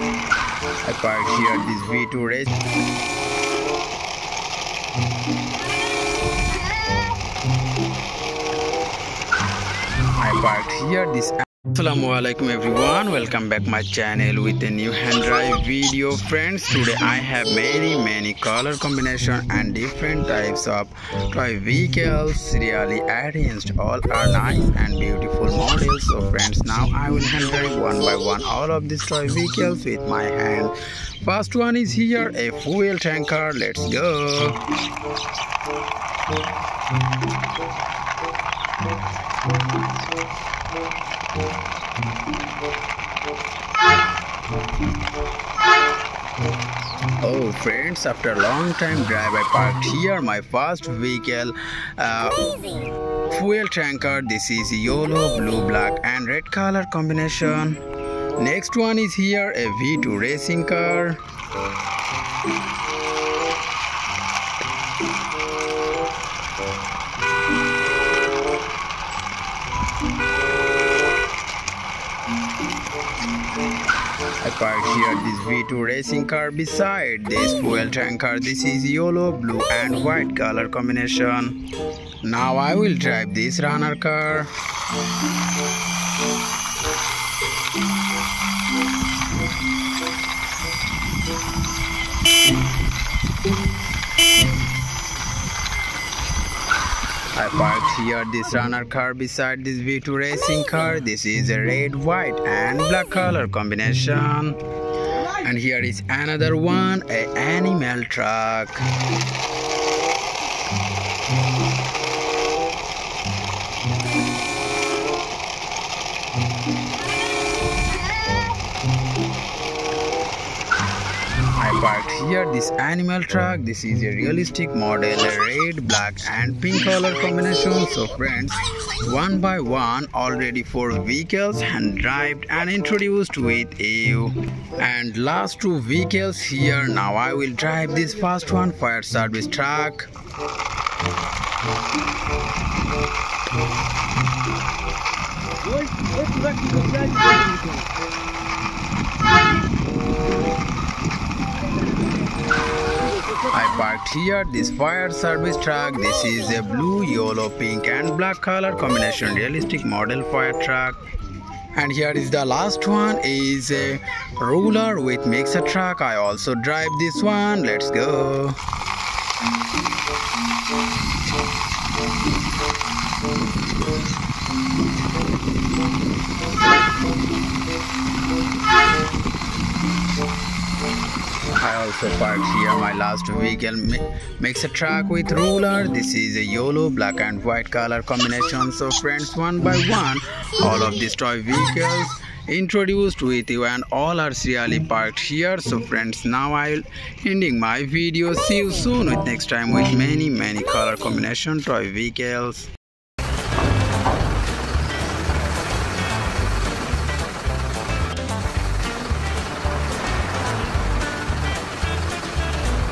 I parked here this V2 race. I parked here this Assalamualaikum everyone. Welcome back my channel with a new hand drive video friends. Today I have many many color combination and different types of toy vehicles. Really arranged all are nice and beautiful models. So friends now I will hand drive one by one all of these toy vehicles with my hand. First one is here a fuel tanker. Let's go Oh friends, after a long time drive I parked here my first vehicle uh, fuel tanker. This is yellow blue black and red color combination. Next one is here a V2 racing car I parked here this V2 racing car beside this fuel tanker. This is yellow, blue and white color combination. Now I will drive this runner car. I parked here this runner car beside this V2 racing car. This is a red, white and black color combination. And here is another one, a animal truck. Parked here this animal truck. This is a realistic model, a red, black and pink color combination. So friends, one by one already four vehicles hand drive and introduced with you. And last two vehicles here. Now I will drive this first one fire service truck. Here this fire service truck. This is a blue, yellow, pink and black color combination realistic model fire truck. And here is the last one is a ruler with mixer truck. I also drive this one. Let's go. Also parked here my last vehicle makes a truck with ruler. This is a yellow, black and white color combination. So friends, one by one, all of these toy vehicles introduced with you and all are serially parked here. So friends, now I'll ending my video. See you soon with next time with many many color combination toy vehicles.